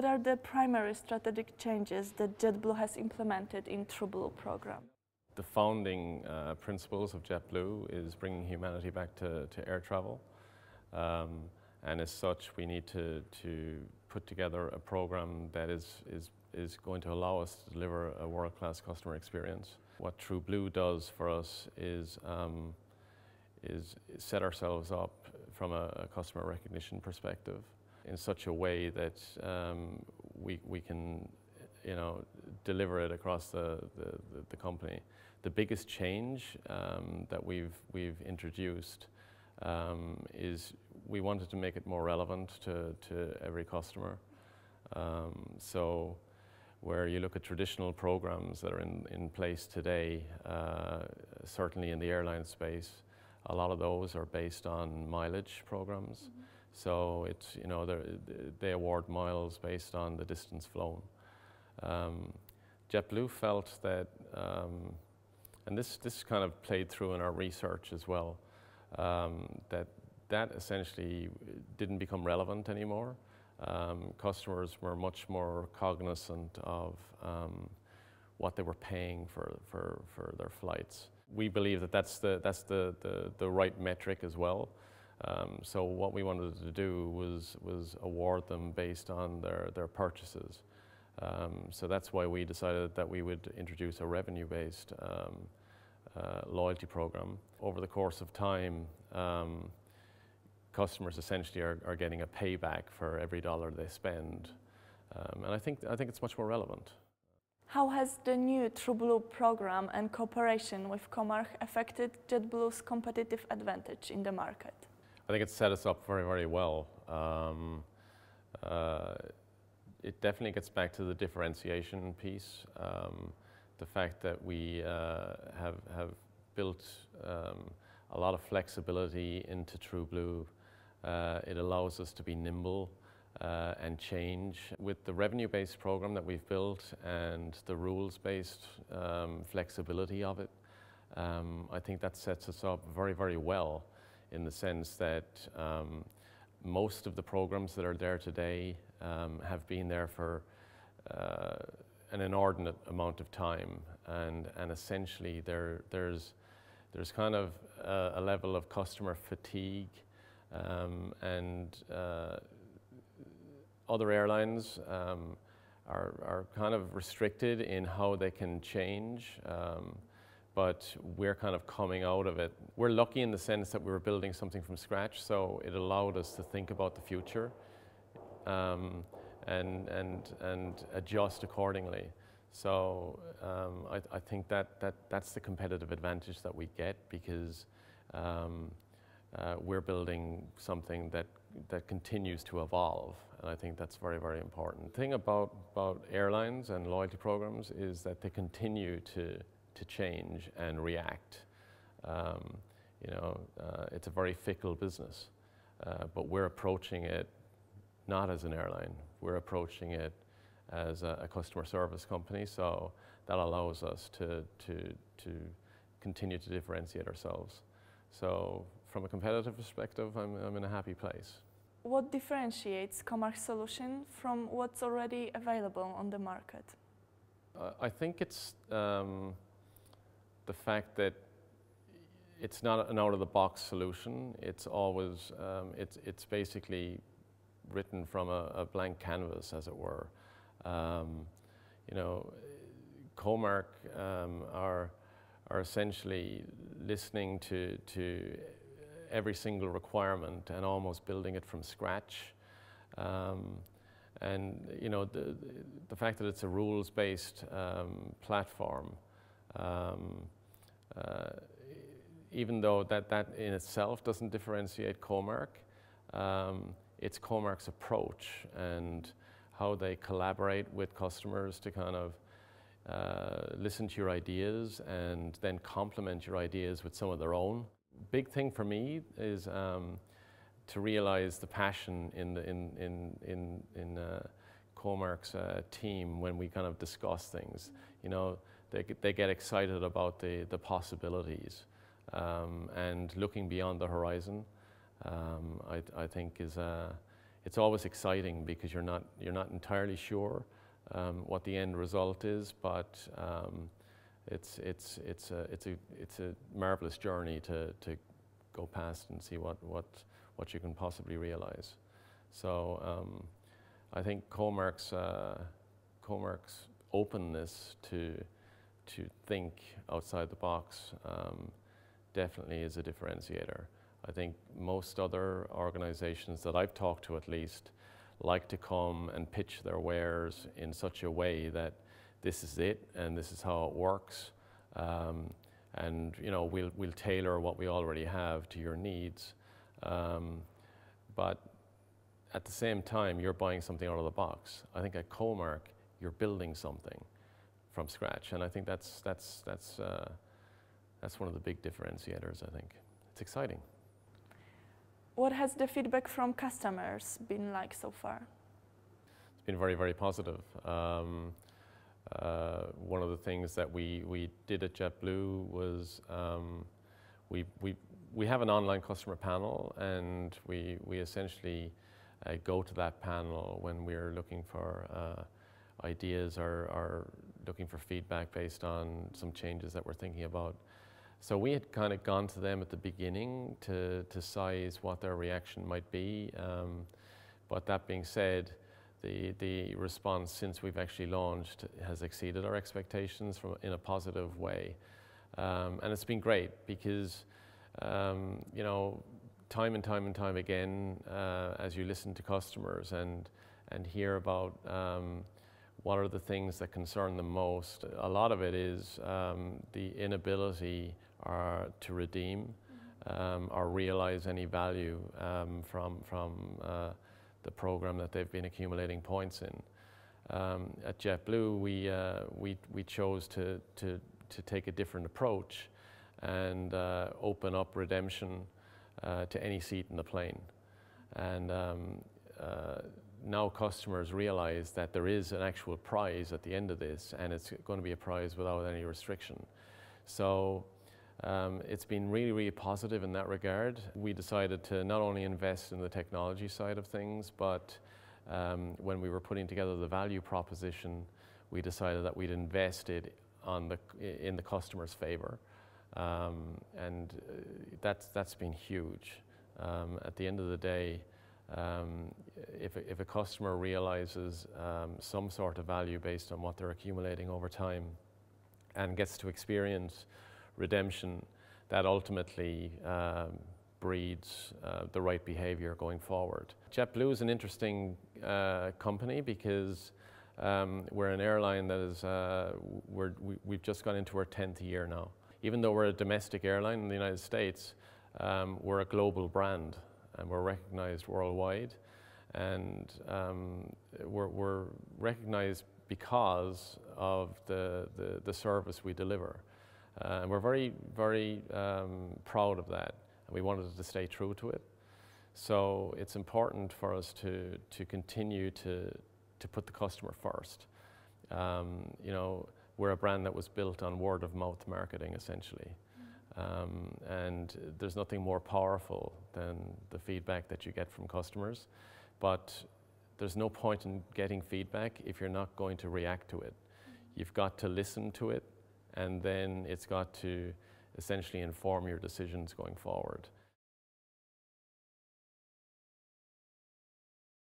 What are the primary strategic changes that JetBlue has implemented in TrueBlue program? The founding uh, principles of JetBlue is bringing humanity back to, to air travel. Um, and as such, we need to, to put together a program that is, is, is going to allow us to deliver a world-class customer experience. What TrueBlue does for us is, um, is set ourselves up from a, a, customer recognition perspective in such a way that um, we, we can you know, deliver it across the, the, the company. The biggest change um, that we've, we've introduced um, is we wanted to make it more relevant to, to every customer. Um, so where you look at traditional programs that are in, in place today, uh, certainly in the airline space, a lot of those are based on mileage programs. Mm -hmm. So it's, you know, they award miles based on the distance flown. Um, JetBlue felt that, um, and this, this kind of played through in our research as well, um, that that essentially didn't become relevant anymore. Um, customers were much more cognizant of um, what they were paying for, for, for their flights. We believe that that's the, that's the, the, the right metric as well. Um, so what we wanted to do was, was award them based on their, their purchases. Um, so that's why we decided that we would introduce a revenue-based um, uh, loyalty program. Over the course of time, um, customers essentially are, are, getting a payback for every dollar they spend. Um, and I think, I think it's much more relevant. How has the new TrueBlue program and cooperation with Comarch affected JetBlue's competitive advantage in the market? I think it set us up very, very well. Um, uh, it definitely gets back to the differentiation piece. Um, the fact that we uh, have, have built um, a lot of flexibility into TrueBlue. Uh, it allows us to be nimble uh, and change. With the revenue-based program that we've built and the rules-based um, flexibility of it, um, I think that sets us up very, very well in the sense that um, most of the programs that are there today um, have been there for uh, an inordinate amount of time and, and essentially there, there's, there's kind of a, a level of customer fatigue um, and uh, other airlines um, are, are kind of restricted in how they can change. Um, but we're kind of coming out of it. We're lucky in the sense that we were building something from scratch, so it allowed us to think about the future um, and, and, and adjust accordingly. So um, I, I, think that, that that's the competitive advantage that we get because um, uh, we're building something that, that continues to evolve. And I think that's very, very important. The thing about, about airlines and loyalty programs is that they continue to to change and react. Um, you know, uh, it's a very fickle business, uh, but we're approaching it not as an airline. We're approaching it as a, a, customer service company, so that allows us to, to, to continue to differentiate ourselves. So from a competitive perspective, I'm, I'm in a happy place. What differentiates Comarch solution from what's already available on the market? Uh, I think it's um, the fact that it's not an out-of-the-box solution. It's always, um, it's, it's basically written from a, a, blank canvas, as it were. Um, you know, Comarch um, are, are essentially listening to, to every single requirement and almost building it from scratch. Um, and you know, the, the fact that it's a rules-based um, platform um, even though that, that in itself doesn't differentiate Comarch, um, it's Comarch's approach and how they collaborate with customers to kind of uh, listen to your ideas and then complement your ideas with some of their own. Big thing for me is um, to realize the passion in, the, in, in, in, in uh, Comarch's uh, team when we kind of discuss things. You know, they, they get excited about the, the possibilities um, and looking beyond the horizon, um, I, I, think is, uh, it's always exciting because you're not, you're not entirely sure um, what the end result is, but um, it's, it's, it's, a, it's, a, it's a marvelous journey to, to go past and see what, what, what you can possibly realize. So um, I think Comarch's, uh, Comarch's openness to, to think outside the box um, definitely is a differentiator. I think most other organizations that I've talked to at least like to come and pitch their wares in such a way that this is it and this is how it works. Um, and you know we'll, we'll tailor what we already have to your needs. Um, but at the same time, you're buying something out of the box. I think at Comarch, you're building something from scratch, and I think that's that's that's uh, that's one of the big differentiators. I think it's exciting. What has the feedback from customers been like so far? It's been very very positive. Um, uh, one of the things that we, we did at JetBlue was um, we, we, we have an online customer panel and we, we essentially uh, go to that panel when we're looking for uh, ideas or, or looking for feedback based on some changes that we're thinking about. So we had kind of gone to them at the beginning to, to size what their reaction might be. Um, but that being said, the, the response since we've actually launched has exceeded our expectations from, in a positive way. Um, and it's been great because, um, you know, time and time and time again, uh, as you listen to customers and, and hear about um, what are the things that concern them most, a lot of it is um, the inability uh, to redeem um, or realize any value um, from, from uh, the program that they've been accumulating points in. Um, at JetBlue, we, uh, we, we chose to, to, to take a different approach and uh, open up redemption uh, to any seat in the plane. And um, uh, now customers realize that there is an actual prize at the end of this, and it's going to be a prize without any restriction. So um, it's been really, really positive in that regard. We decided to not only invest in the technology side of things, but um, when we were putting together the value proposition, we decided that we'd invest it on the, in the customer's favor. Um, and uh, that's, that's been huge. Um, at the end of the day, um, if, a, if a customer realizes um, some sort of value based on what they're accumulating over time and gets to experience redemption that ultimately um, breeds uh, the right behavior going forward. JetBlue is an interesting uh, company because um, we're an airline that is, uh, we're, we, have just gone into our 10th year now. Even though we're a domestic airline in the United States, um, we're a global brand and we're recognized worldwide. And um, we're, we're, recognized because of the, the, the service we deliver. Uh, and we're very, very um, proud of that. And we wanted to stay true to it. So it's important for us to, to continue to, to put the customer first. Um, you know, we're a brand that was built on word of mouth marketing essentially. Um, and there's nothing more powerful than the feedback that you get from customers. But there's no point in getting feedback if you're not going to react to it. You've got to listen to it and then it's got to essentially inform your decisions going forward.